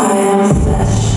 I am flesh.